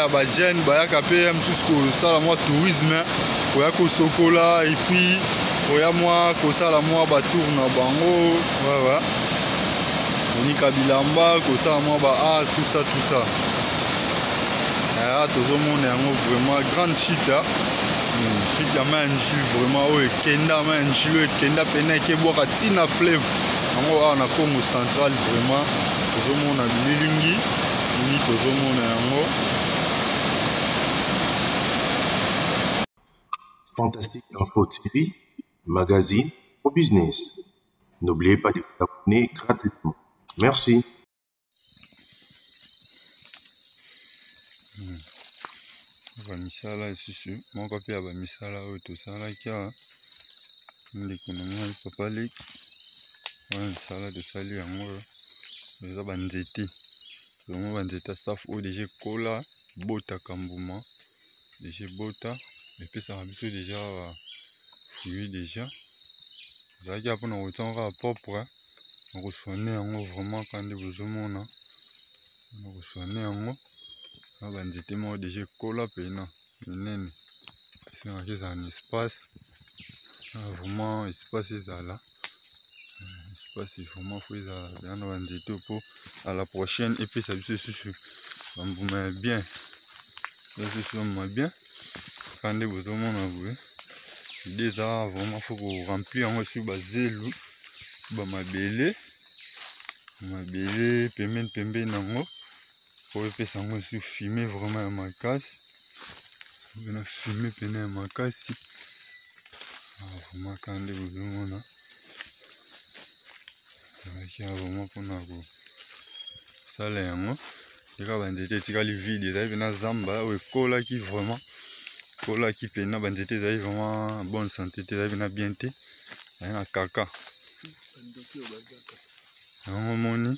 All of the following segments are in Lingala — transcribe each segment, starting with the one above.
ya ba jeune bayaka mpe ya mosusu kosala mwa tourisme koya kosokola epuis koya mwa kosala mwa batour na bango wawa konika bilamba kosala mwa ba art tout ça tout ça aya tozomona yango vraiment grande chita chite ya main jule vraiment oyo ekenda main jule oyo ekenda mpena ekebwaka ntina fleuve yango awa na congo central vraiment tozomona bililingi Oui, tozomona yango. Fantastique Info TV, magazine au business. N'oubliez pas de vous abonner gratuitement. Merci. bamisala lisusu moko mpe ya bamisala oyo tosalaki awa ndeko na ngai papa leki wana misala tosali yango oyo eza banzete longo banzete ya staff oyo deja ekola ebotaka mbuma deja ebota epesaka biso deja ba fruit deja ezalaki ya mpona kotianga kaka propre na koswane yango vraiment ka nde bozomona na koswane yango na banzete moko deja ekola mpena minene esengaki ezala na espace vraiment espace ezala espace vraiment fo ezala eza na banzete mpo à la prochaine epesa biso lisusu bambuma ya bien lisusu bambuma bien ka nde bozomona boye ide eza vraiment fo koremplir yango esi bazelu bamabele mabele pembeni pembeni yango po epesa yango esi fume vraiment ya makasi na fume pene ya makasi vraiment ka nde bozomona nazalaki na vraimen mpona kosala yango tika banzete etikali vide ezali mpena zamba oyo ekolaki vraimen ekolaki mpena banzete ezali vraimen bonne santé te ezali mpena bien te ezali na kaka yango omoni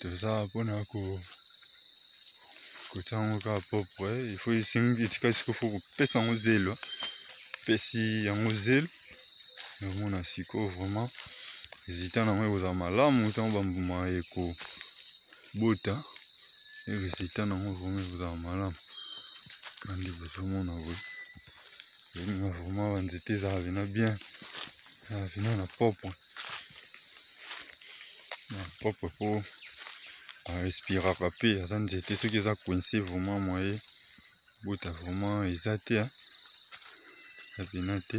toza mpona ko kotia yango kaka propre il faut esengi etikali sikoyo fo kopesa yango zelo pesi yango zelo omona sikoyo vraiment resultat na yango ekozala malamu ntango bambuma ekobota resultat na yango vraimen ekozala malamu kandi bozomona boye elinga vraimen banzete ezala vena bien ezala vena na propre na propre mpo arespiraka mpe aza nzete soki eza coince vraimen moye bota vraimen eza te ya vena te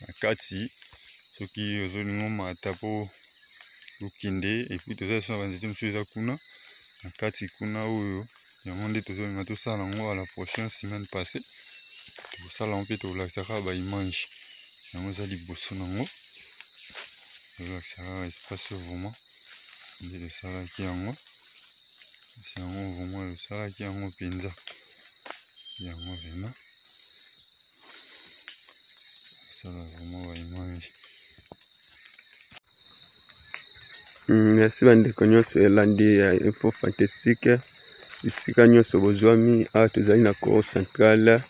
na kati soki ozolinga omata mpo okende epuis toza lisusu na banzete mosusu eza kuna na kati kuna oyo yango nde tozolinga tosala yango à la prochaine semaine passé tokosala yango mpe tokolakisaka baimage yango eza liboso na yango tozolakisaka espace oyo vraiment nde tosalaki yango kasi yango vraiment tosalaki yango mpenza yango vraiment sala vraiment ba image hmm, merci bandeko nyonso elandi ya info fantastique bisika nyonso bozwami awa tozali na cour centrale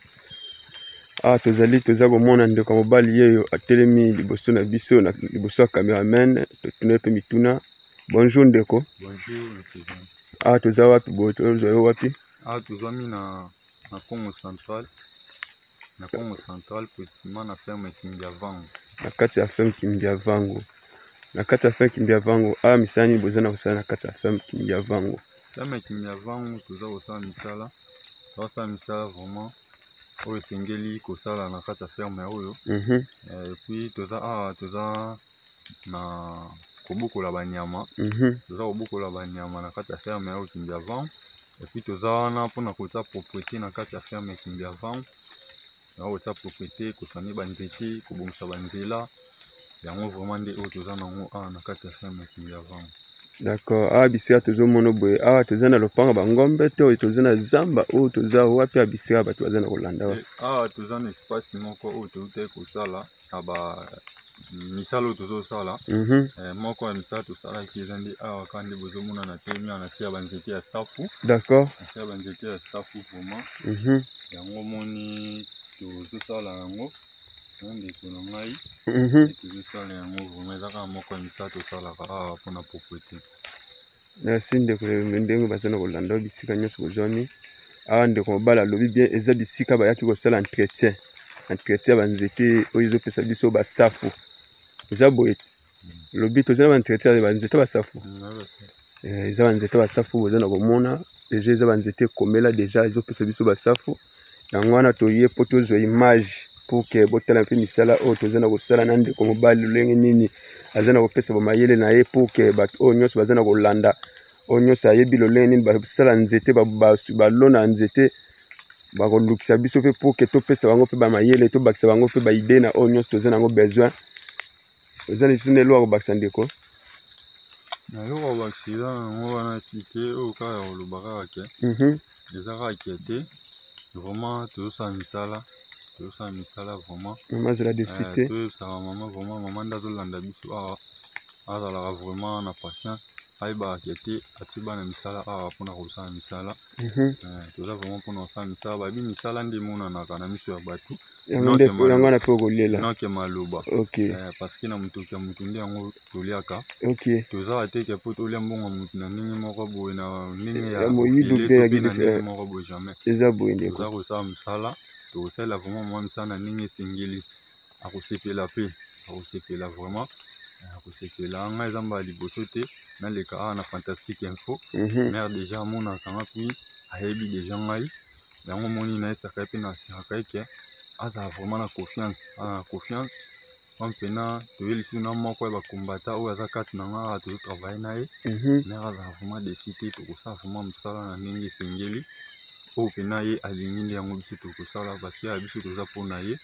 awa tozali toza komona ndeko ya mobali yeyo atelemi liboso na biso liboso ya cameraman totuna mpe mituna bonjour ndeko awa toza wapi boye tozwa yo wapi awa tozwami na congo central na Congo central precisement na ferme Kimbiavango na kati ya ferme Kimbiavango na kati ya ferme Kimbiavango a ah, misala nini boza na kosala na kati ya ferme Kimbiavango ferme Kimbiavango toza kosala misala tozosala misala vraiment oyo esengeli kosala na kati ya ferme oyo mhm. eh, epuis toza awa ah, toza na kobokola banyama mhm. toza kobokola banyama na kati ya ferme oyo Kimbiavango epuis toza wana mpona kotia propriété na kati ya ferme Kimbiavango lopango na kotia propriete kosani banzete kobongisa banzela yango vraiment nde oyo toza nango awa na kati ya fin mokili ya vango d'accord awa bisika tozomona boye awa toza na lopango bangombe te oyo toza na zamba oyo toza wapi ya bisika bato baza na kolanda wapi eh, awa toza na espace moko oyo toutaki kosala na ba misala oyo tozosala mhm. eh, moko ya misala tosalaki eza nde awa ka nde bozomonana te mia na se ya banzete ya safu d'accord na se ya banzete ya safu koma mhm. yango moni tozosala yango na ndeko na ngai mhm. tozosala yango vraimen eza kaka moko ya misala tosalaka awa mpona proprete merci ndeko ndenge baza na kolanda oyo bisika nyonso bozwami awa ndeko mobali alobi bien eza bisika bayaki kosala entretien entretien ya banzete oyo ezopesa biso basafu eza boye lobi toza na baentretien ya banzete basafu eh, eza banzete basafu boza na komona deja eza banzete ekomela deja ezopesa biso basafu yango wana toye mpo tozwa image pour ke botala mpe misala oyo toza na kosala na ndeko mobali lolenge nini aza na kopesa bamayele na ye pour ke bato oyo nyonso baza na kolanda oyo nyonso ayebi lolenge nini basala nzete balona nzete bakolukisa biso mpe pour ke topesa bango mpe bamayele tobakisa bango mpe baide na oyo nyonso toza na yango besoin oza lisusu na eloko ya kobakisa ndeko nayoka baksida yango wana site oyo kaka ya koloba kaka ke mhm. eza kaka ke te vraiment tozosala misala tozosala misala vraiment mama azela de site eh, toyebisaka mama vraiment mama nde azolanda biso awa azalaka vraiment na patience ayebaka ke te atie bana misala awa mpona kosala misala mhm. eh, toza vraiment mpona kosala misala bayebi misala nde emonanaka na miso ya bato yango wana mpe okolela noke maloba eh, parce que na motoki ya moto nde yango toliaka okay. tozala te ke mpo tolia mbongo motu na ndenge moko boye na ndenge ya moyibi mpe ya ndenge moko boye jamais eza boye ndeko toza kosala mosala tokosalela vraiment mwa mosala na ndenge esengeli akosepela mpe akosepela vraiment akosepela nga eza mbala liboso te naleka awa na fantastique info mhm. mare deja amonaka nga puis ayebi deja ngai yango omoni nayesaka ye mpe nasiraka ye ke azala vraiment na confiance azala na confiance nga mpena toye lisusu na moko ya bakombata oyo aza kati na nga awa tozo travaille na ye mhm. mare azala vraiment desi te tokosala vraiment mosala na ndenge esengeli oyo mpena ye alingi nde yango biso tokosala parce que ya biso toza mpo na ye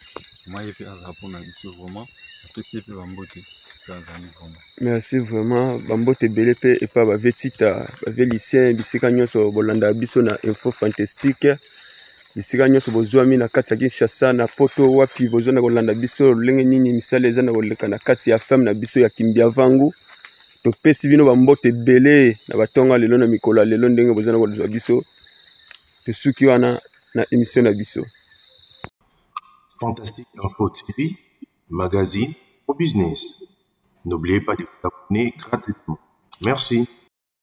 ma ye mpe azala mpo na biso vraiment apesi ye mpe bambote esika azali vraiment merci vraiment bambote ebele mpe epa bave tita bave lucien bisika nyonso bolandaka biso na info fantastique bisika nyonso bozwami na kati ya Kinshasa na poto wapi bozwa na kolanda biso lolenge nini misala eza na koleka na kati ya femme na biso ya Kimbiavangu topesi bino bambote ebele na batonga lelo na mikolo ya lelo ndenge bozwa na kolanda biso tosuki wana na emission na biso Fantastique Info TV, magazine au business. N'oubliez pas de vous abonner gratuitement. Merci.